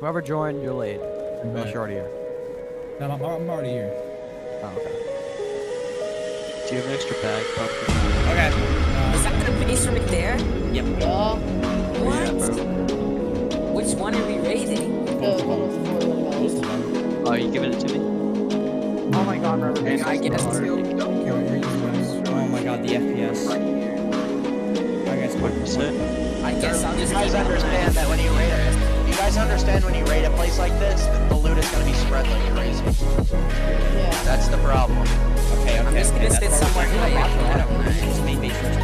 Whoever joined, you're late. Unless Bet. you're already here. No, I'm, I'm already here. Oh, okay. Do you have an extra bag? Probably. Okay. Is Uh, that the base right there? yep. Yeah. What? Which one are we raiding? The one with the four Most of them. Oh, you giving it to me? Oh my god, Robert. And I guess too. Here, here, here. Oh my god, the FPS. I guess What what? percent? I guess I'll You just guys keep understand that when you raid it, you guys understand when you raid a place like this, that the loot is gonna be spread like crazy. Yeah. That's the problem. Okay, okay. I'm just gonna sit that's somewhere where we're quiet. gonna I rock don't it. mind. It's the main base first.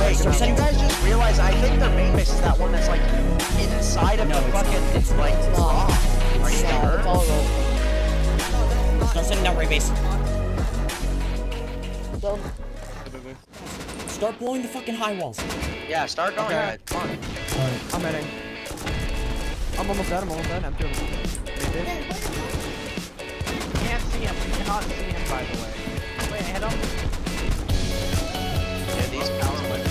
Wait, so did you guys just realize, I think their main base is that one that's like inside of No, the fucking, not. it's like It's not. rock. Are you Yeah, sure? it's all rope. Start sending down raid base. Don't. Start blowing the fucking high walls. Yeah, start going Okay. ahead. Come on. I'm heading. I'm almost dead, I'm almost dead. I'm doing Can't see him. We cannot see him, by the way. Wait, hit him. Yeah, these pals might be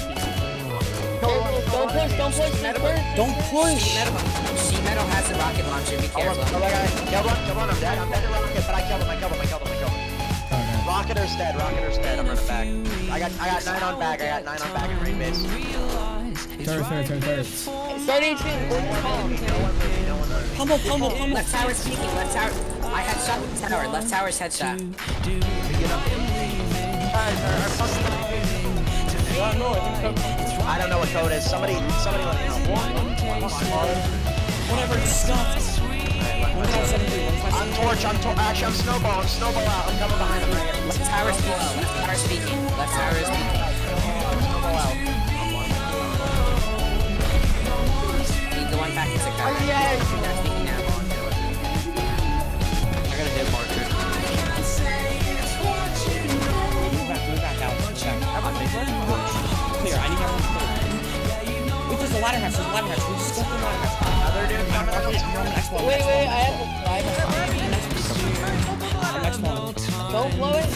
Don't, don't push, don't push, don't push. Don't push! Sheet metal, has a rocket launcher. Be Oh, careful. oh, look, I killed one, killed one, I'm dead, I'm dead to rocket, but I killed him, I killed him, I killed him, I killed him. Okay. Rocketer's dead, Rocketer's dead, I'm running back. I got, I got nine on bag, I got nine on bag in raid base. Third, third, third, third. Start 18. Go to column. Pummel, pummel, pummel. Left tower speaking. Left tower. I had shot the tower. Left tower's headshot. I don't know what code is, somebody, somebody let me know. Whatever, it's stuffed. I'm torch, I'm torch, actually I'm snowball, I'm snowball out, I'm coming behind him right here. A hatch, there's a hatch. We just go through the hatch. Another dude coming up. on the next one. Wait, next wait, one. I have a private. The next one. Don't blow it.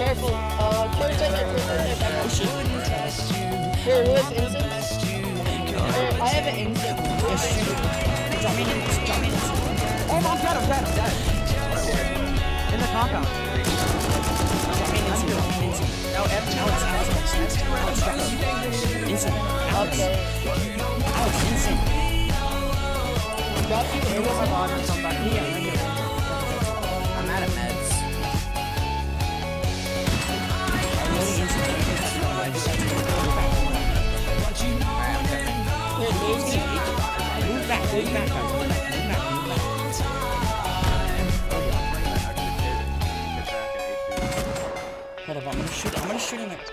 Careful. Uh, turn second, turn second. Oh shit. Here, who has incense? I have an incense. Yes, shoot. Drop me in. Drop me in. Oh, I'm dead, I'm dead, I'm dead. M2. Alex, Alex, Alex. Alex, move back. Move back, move back, Hold up, I'm gonna shoot. I'm gonna shoot him. at-